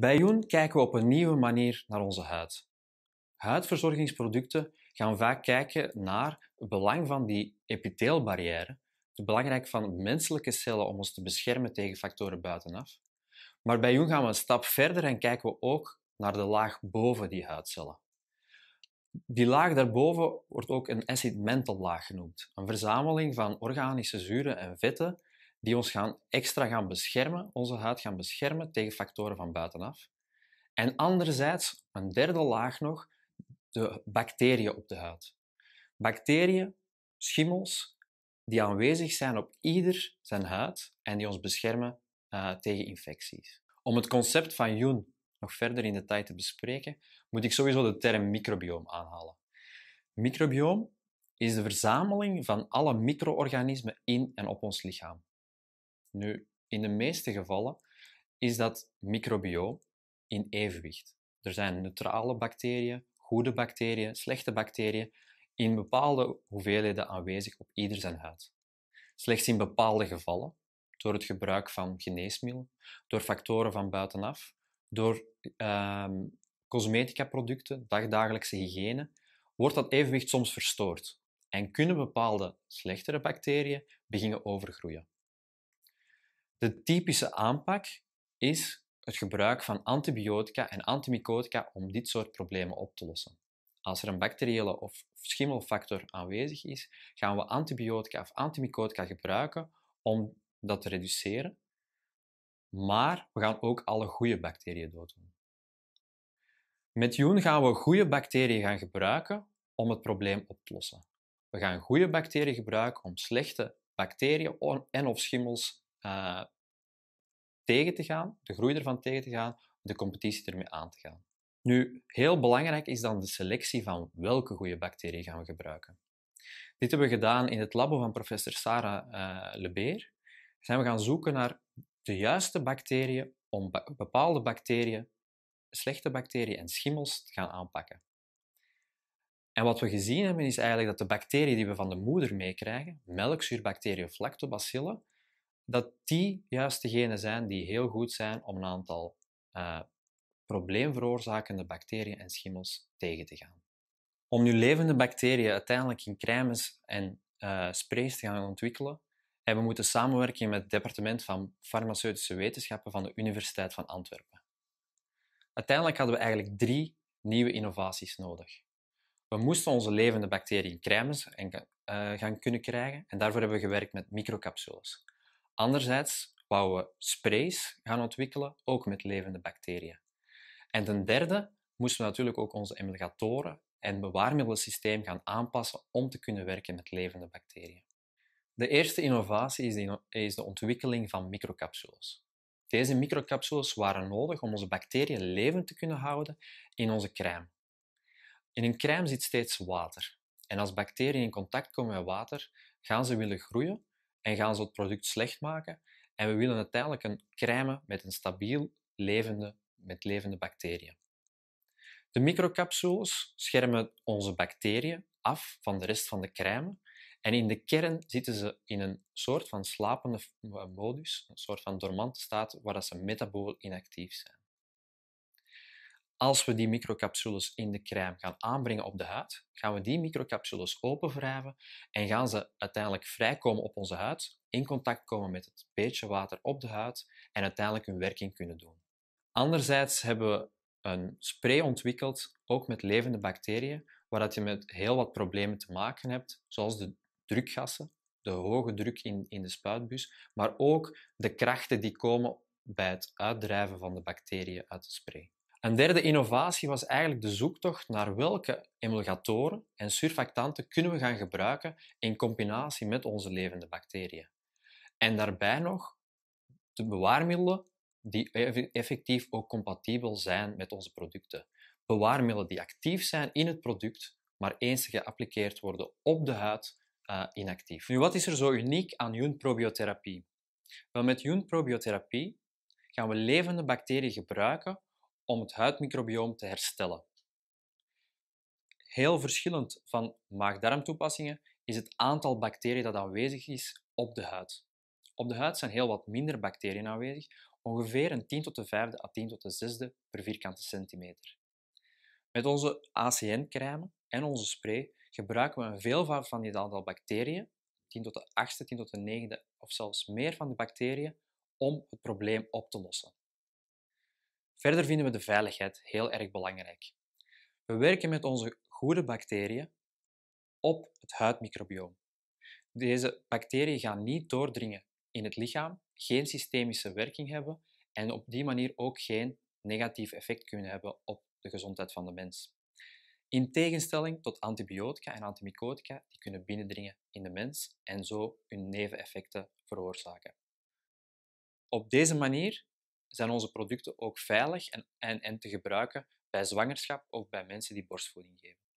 Bij Joen kijken we op een nieuwe manier naar onze huid. Huidverzorgingsproducten gaan vaak kijken naar het belang van die epiteelbarrière, het belangrijk van menselijke cellen om ons te beschermen tegen factoren buitenaf. Maar bij Joen gaan we een stap verder en kijken we ook naar de laag boven die huidcellen. Die laag daarboven wordt ook een acid mantle laag genoemd, een verzameling van organische zuren en vetten die ons gaan extra gaan beschermen, onze huid gaan beschermen tegen factoren van buitenaf. En anderzijds, een derde laag nog, de bacteriën op de huid. Bacteriën, schimmels, die aanwezig zijn op ieder zijn huid en die ons beschermen uh, tegen infecties. Om het concept van Jun nog verder in detail te bespreken, moet ik sowieso de term microbioom aanhalen. Microbioom is de verzameling van alle micro-organismen in en op ons lichaam. Nu, in de meeste gevallen is dat microbioom in evenwicht. Er zijn neutrale bacteriën, goede bacteriën, slechte bacteriën in bepaalde hoeveelheden aanwezig op ieder zijn huid. Slechts in bepaalde gevallen, door het gebruik van geneesmiddelen, door factoren van buitenaf, door ehm, cosmetica-producten, dagdagelijkse hygiëne, wordt dat evenwicht soms verstoord en kunnen bepaalde slechtere bacteriën beginnen overgroeien. De typische aanpak is het gebruik van antibiotica en antimicotica om dit soort problemen op te lossen. Als er een bacteriële of schimmelfactor aanwezig is, gaan we antibiotica of antimicotica gebruiken om dat te reduceren, maar we gaan ook alle goede bacteriën dooddoen. Met Joen gaan we goede bacteriën gaan gebruiken om het probleem op te lossen. We gaan goede bacteriën gebruiken om slechte bacteriën en of schimmels uh, tegen te gaan, de groei ervan tegen te gaan, de competitie ermee aan te gaan. Nu, heel belangrijk is dan de selectie van welke goede bacteriën gaan we gebruiken. Dit hebben we gedaan in het labo van professor Sarah uh, Lebeer. Zijn we gaan zoeken naar de juiste bacteriën om bepaalde bacteriën, slechte bacteriën en schimmels te gaan aanpakken. En wat we gezien hebben is eigenlijk dat de bacteriën die we van de moeder meekrijgen, melkzuurbacteriën of lactobacillen, dat die juist degenen zijn die heel goed zijn om een aantal uh, probleemveroorzakende bacteriën en schimmels tegen te gaan. Om nu levende bacteriën uiteindelijk in crèmes en uh, sprays te gaan ontwikkelen, hebben we moeten samenwerken met het departement van farmaceutische wetenschappen van de Universiteit van Antwerpen. Uiteindelijk hadden we eigenlijk drie nieuwe innovaties nodig. We moesten onze levende bacteriën in crèmes en, uh, gaan kunnen krijgen en daarvoor hebben we gewerkt met microcapsules. Anderzijds wouden we sprays gaan ontwikkelen, ook met levende bacteriën. En ten derde moesten we natuurlijk ook onze emulgatoren en bewaarmiddelensysteem gaan aanpassen om te kunnen werken met levende bacteriën. De eerste innovatie is is de ontwikkeling van microcapsules. Deze microcapsules waren nodig om onze bacteriën levend te kunnen houden in onze crème. In een crème zit steeds water. En als bacteriën in contact komen met water, gaan ze willen groeien en gaan ze het product slecht maken. En we willen uiteindelijk een crème met een stabiel levende, met levende bacteriën. De microcapsules schermen onze bacteriën af van de rest van de crème. En in de kern zitten ze in een soort van slapende modus, een soort van dormante staat, waar ze metabool inactief zijn. Als we die microcapsules in de crème gaan aanbrengen op de huid, gaan we die microcapsules openwrijven en gaan ze uiteindelijk vrijkomen op onze huid, in contact komen met het beetje water op de huid en uiteindelijk hun werking kunnen doen. Anderzijds hebben we een spray ontwikkeld, ook met levende bacteriën, waar dat je met heel wat problemen te maken hebt, zoals de drukgassen, de hoge druk in, in de spuitbus, maar ook de krachten die komen bij het uitdrijven van de bacteriën uit de spray. Een derde innovatie was eigenlijk de zoektocht naar welke emulgatoren en surfactanten kunnen we gaan gebruiken in combinatie met onze levende bacteriën. En daarbij nog de bewaarmiddelen die effectief ook compatibel zijn met onze producten. Bewaarmiddelen die actief zijn in het product, maar eens geappliceerd worden op de huid, uh, inactief. Nu, wat is er zo uniek aan Jun-probiotherapie? Wel, met Jun-probiotherapie gaan we levende bacteriën gebruiken om het huidmicrobioom te herstellen. Heel verschillend van maag-darmtoepassingen is het aantal bacteriën dat aanwezig is op de huid. Op de huid zijn heel wat minder bacteriën aanwezig, ongeveer een 10 tot de vijfde à 10 tot de zesde per vierkante centimeter. Met onze ACN-crème en onze spray gebruiken we een veelvoud van dit aantal bacteriën, 10 tot de achtste, 10 tot de negende of zelfs meer van de bacteriën, om het probleem op te lossen. Verder vinden we de veiligheid heel erg belangrijk. We werken met onze goede bacteriën op het huidmicrobioom. Deze bacteriën gaan niet doordringen in het lichaam, geen systemische werking hebben en op die manier ook geen negatief effect kunnen hebben op de gezondheid van de mens. In tegenstelling tot antibiotica en antimicotica, die kunnen binnendringen in de mens en zo hun neveneffecten veroorzaken. Op deze manier zijn onze producten ook veilig en, en, en te gebruiken bij zwangerschap of bij mensen die borstvoeding geven.